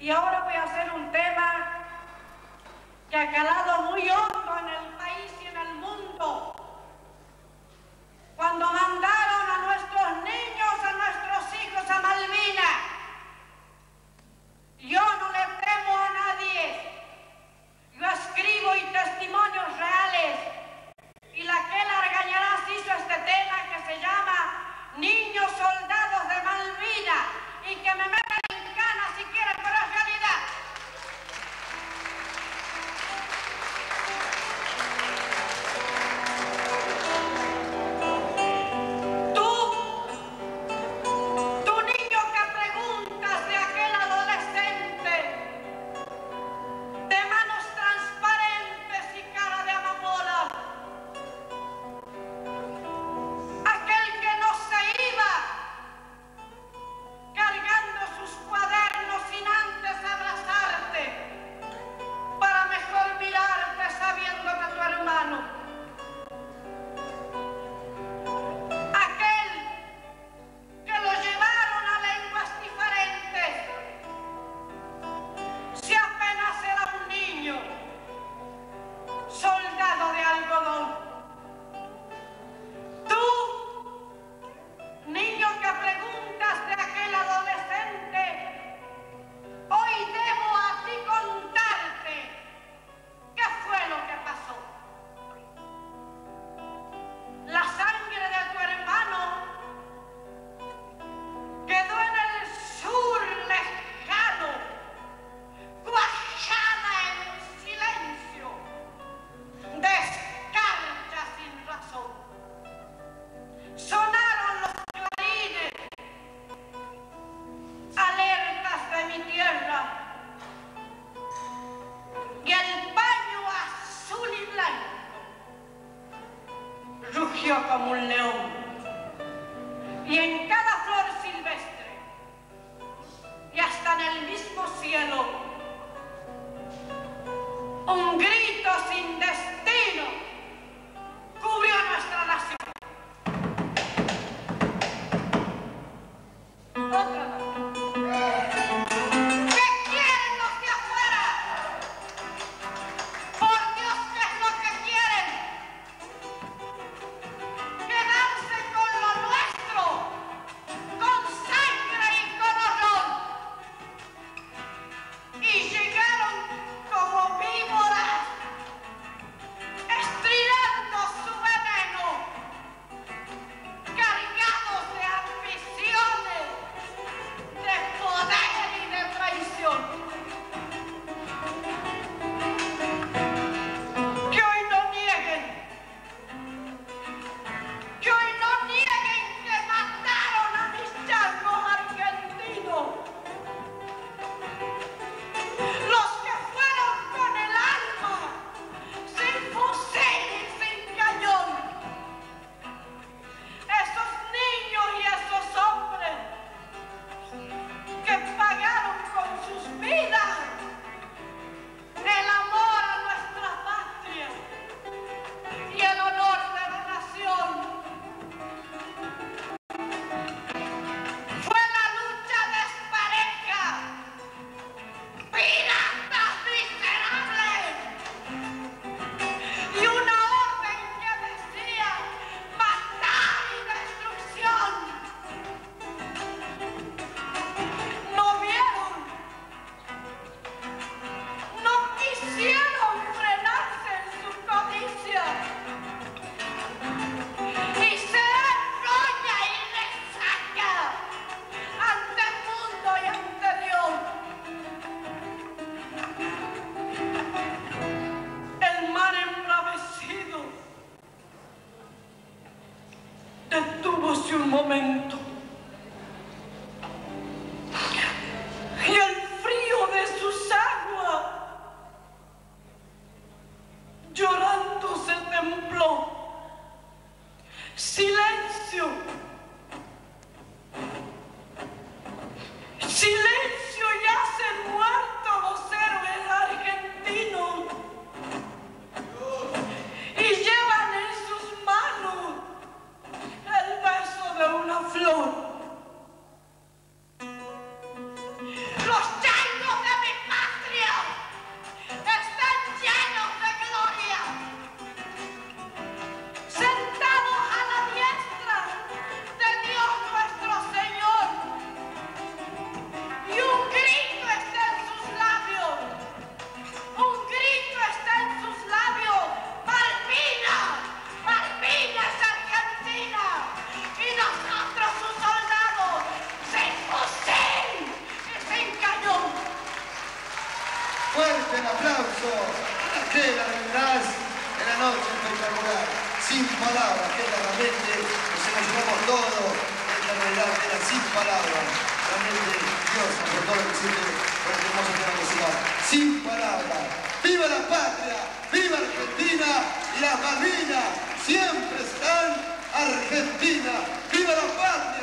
Y ahora voy a hacer un tema que ha calado muy hondo en el como un león. Y en cada flor silvestre, y hasta en el mismo cielo, momento. Fuerte el aplauso. Que la vendrás en la noche espectacular. Sin palabras, que realmente nos emocionamos todos. Esta realidad queda sin palabras. Realmente Dios por todo lo que siente por este hermoso tema musical. Sin palabras. ¡Viva la patria! ¡Viva Argentina! Y las Malvinas siempre están Argentina. ¡Viva la patria!